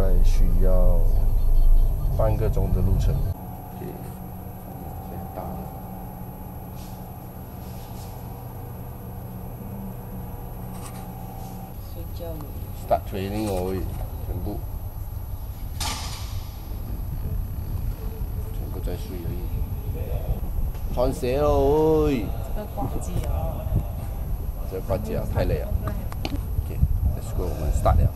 家去大概需要半个钟的路程。睡觉了。start training 哦，全部，全部在睡而已。穿鞋喽，喂，这个挂机哦。这挂机啊，太累了。OK，let's go，我们 start 了。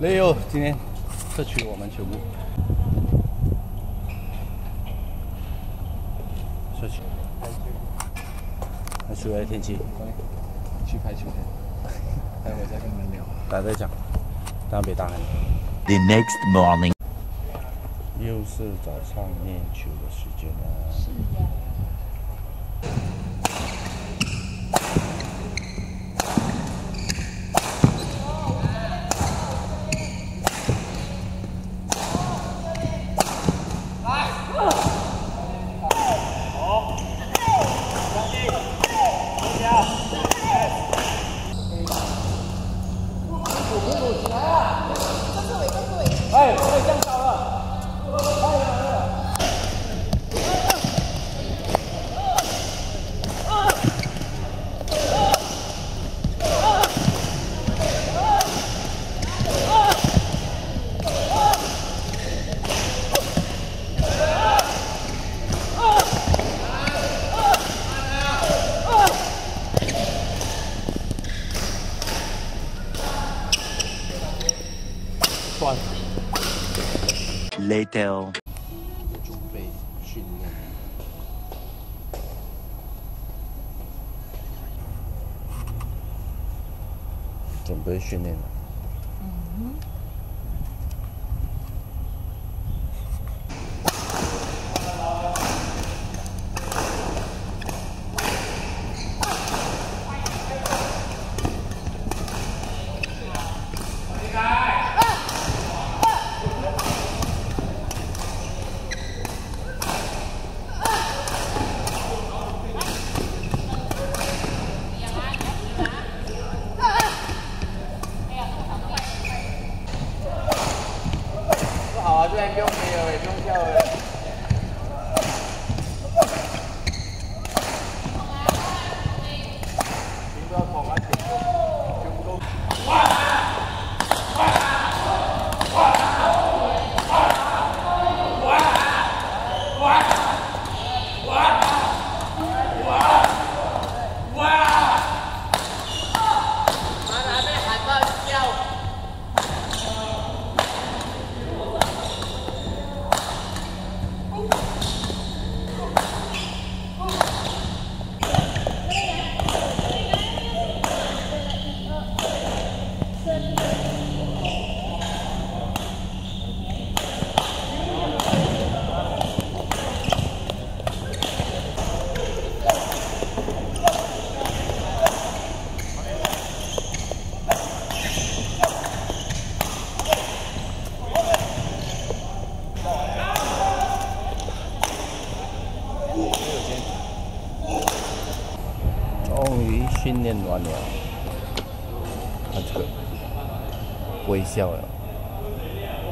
累哦，今天摄取我们全部。摄取。那暑热的天气，去拍秋天，待会再跟你们聊。大家再讲，大家别打喊。The next morning. 又是早上练球的时间了。哎，可以降高了。算了 Later. 准备训练。准备训练了。不好啊，这边不用没有，也不用跳了。不要恐啊，全部都。终于训练完了，看这个微笑了，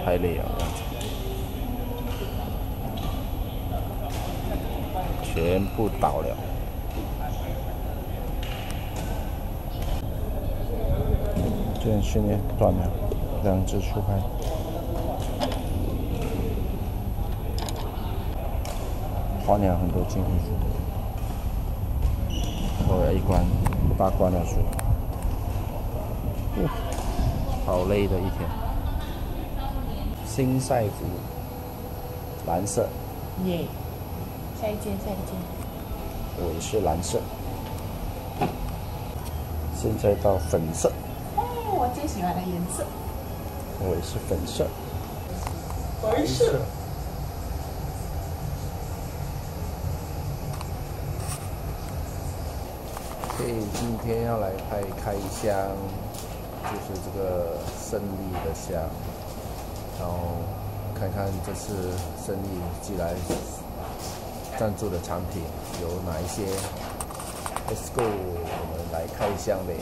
太累了，这样子，全部倒了。今天训练断了，两只出拍，花了很多进回去。了一关，八关了水。哦，好累的一天。新赛服，蓝色，耶！下一件，下一件。我也是蓝色。现在到粉色，哦，我最喜欢的颜色。我也是粉色。白色。所以今天要来拍开箱，就是这个胜利的箱，然后看看这次胜利寄来赞助的产品有哪一些。Let's go，我们来开箱呗。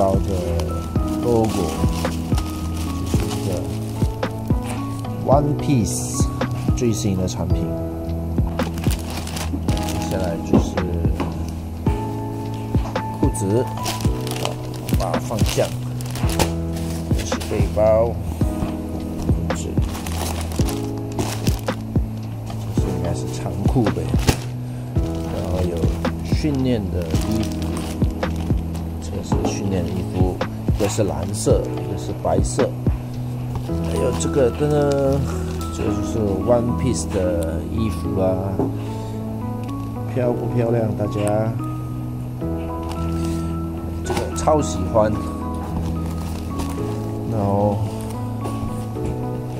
包的 logo 就是一个 One Piece 最新的产品。接下来就是裤子，把它放下。这是背包，这是应该是长裤呗。然后有训练的衣服。这个是训练的衣服，一个是蓝色，一个是白色，还有这个的呢，这个就是 One Piece 的衣服啦，漂不漂亮？大家这个超喜欢。然后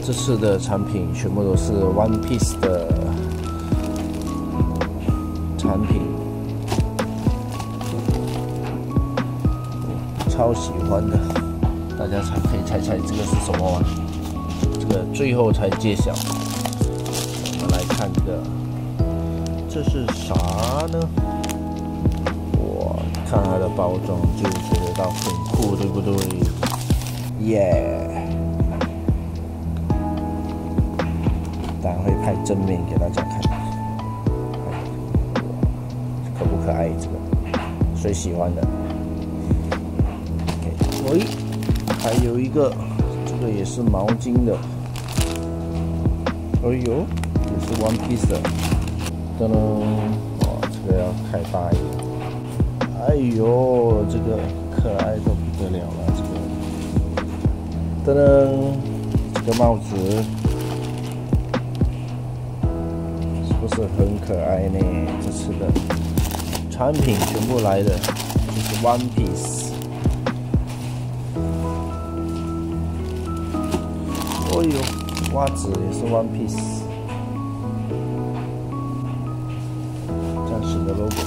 这次的产品全部都是 One Piece 的超喜欢的，大家才可以猜猜这个是什么吗？这个最后才揭晓。我们来看这个，这是啥呢？哇，看它的包装就觉得到很酷，对不对？耶！当然会拍正面给大家看，可不可爱？这个最喜欢的？还有一个，这个也是毛巾的。哎呦，也是 One Piece 的。噔噔，哇，这个要开大一点。哎呦，这个可爱的不得了了，这个。噔噔，这个帽子是不是很可爱呢？这次的产品全部来的就是 One Piece。哦呦，袜子也是 One Piece，战士的 logo，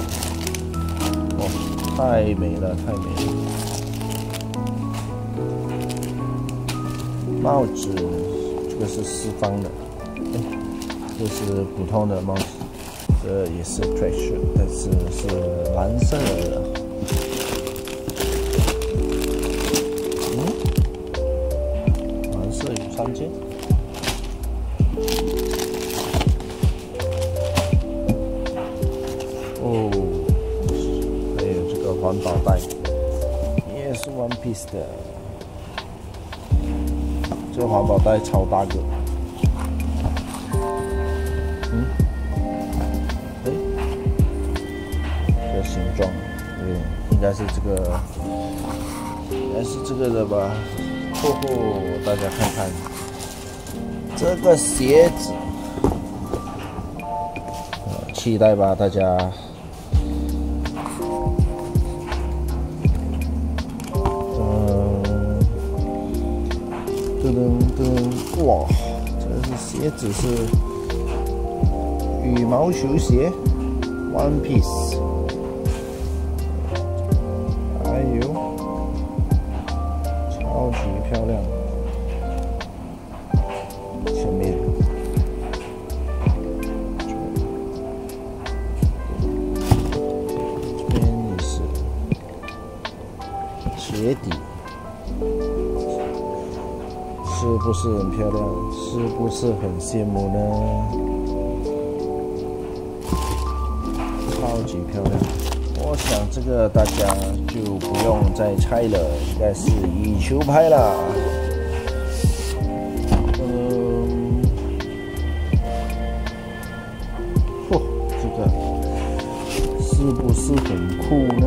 哇，太美了，太美了。帽子，这个是四方的，这是普通的帽子，这也是 Trash，但是是蓝色的。哦，还有这个环保袋，也是 One Piece 的。这个环保袋超大个。嗯，哎，这形状，嗯，应该是这个，应该是这个的吧。大家看看这个鞋子，呃，期待吧，大家。嗯，噔噔噔，哇，这是鞋子是羽毛球鞋，One Piece。哎呦！漂亮，前面这边也是鞋底，是不是很漂亮？是不是很羡慕呢？超级漂亮。我想这个大家就不用再猜了，应该是羽球拍啦。嗯，嚯，这个是不是很酷呢？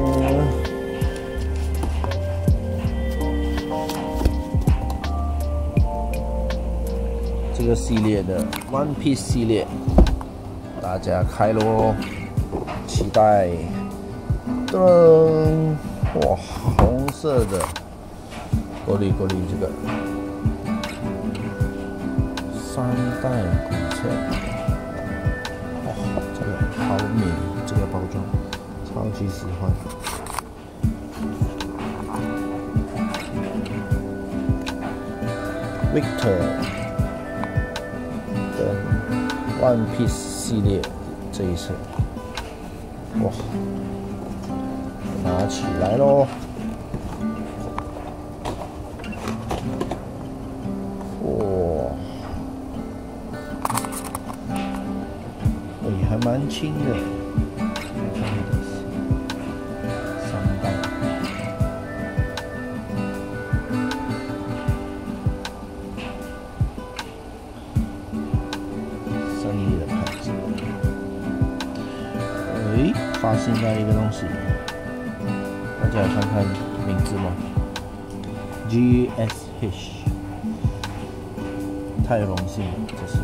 这个系列的 One Piece 系列，大家开喽，期待。噔，哇，红色的，玻璃玻璃这个。三代古册，哇，这个好美，这个包装。超级喜欢。Victor 的 One Piece 系列这一次，哇！拿起来喽！哇，哎，还蛮轻的。三代，胜利的牌子。哎，发现到一个东西。看看名字吗？GSH，太荣幸了，这是，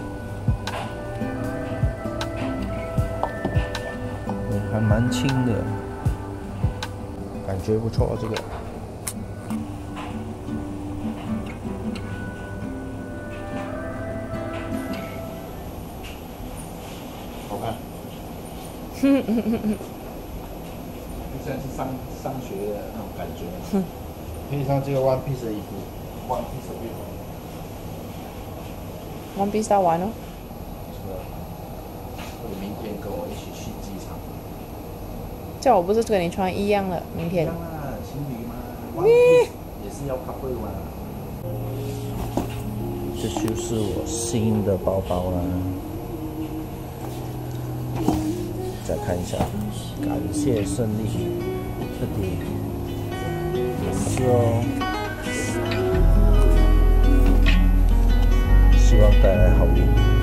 嗯，还蛮轻的，感觉不错，这个。好看。哼哼哼哼。像是上上学的那种感觉，配上这个 One Piece 的衣服，One Piece 的衣服，One Piece 到完了。是的，或者明天跟我一起去机场。叫我不是跟你穿一样的，明天。一样啊，情侣嘛，One Piece 也是要 couple 嘛。这就是我新的包包啦。再看一下，感谢顺利，这里颜色哦，希望带来好运。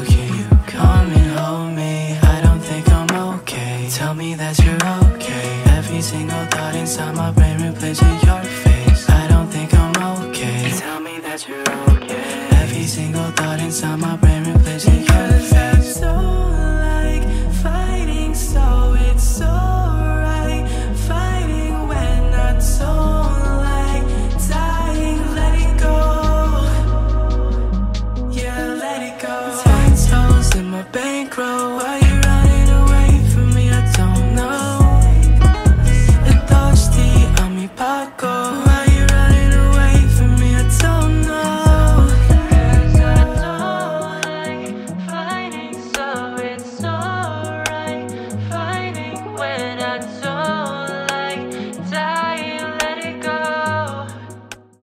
okay. You come and hold me, I don't think I'm okay. Tell me that you're okay. Every single thought inside my brain replacing your face. I don't think I'm okay. Tell me that you're okay grow